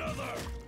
Another!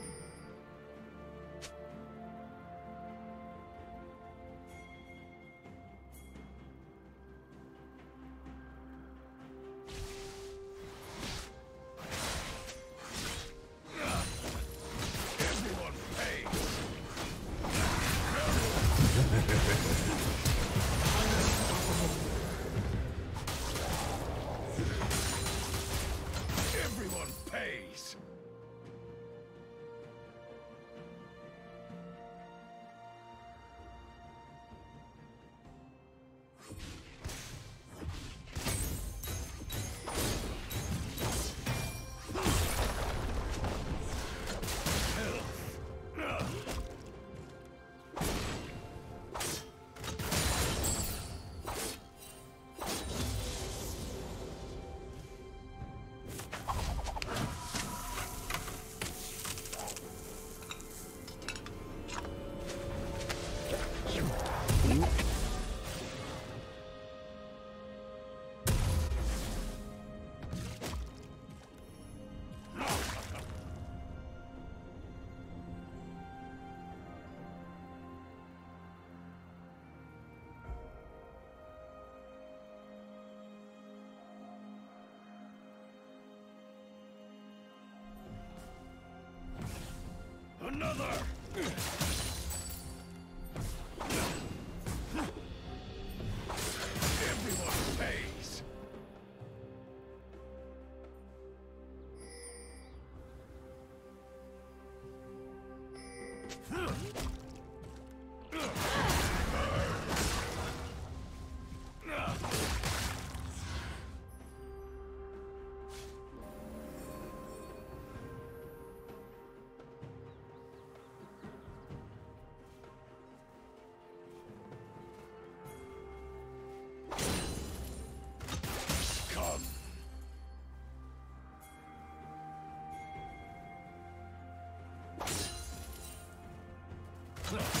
Another! More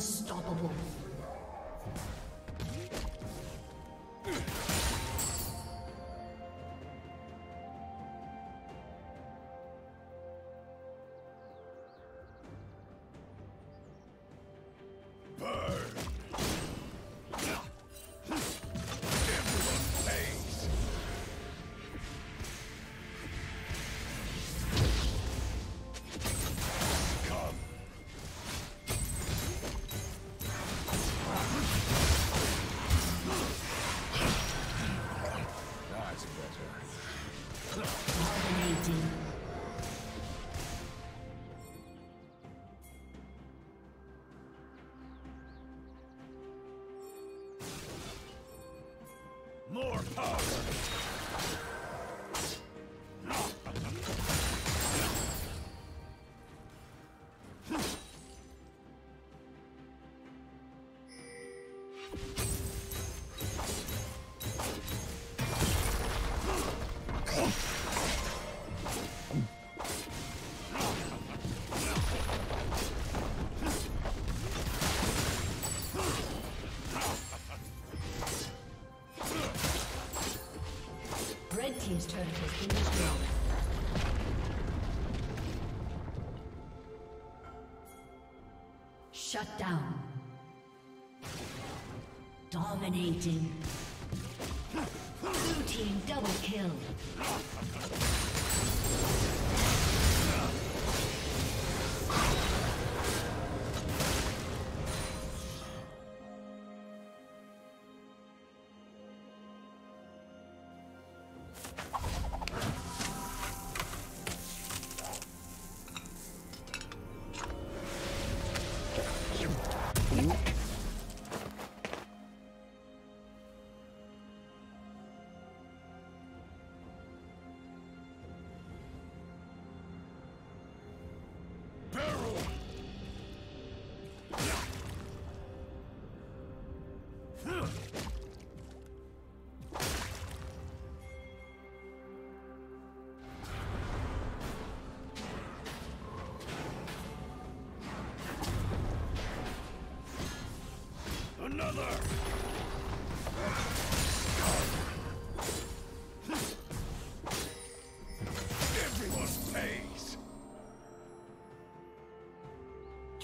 Unstoppable. More Team's turret has been destroyed. Shut down. Dominating. Blue Team double kill.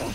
Ugh.